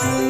Bye.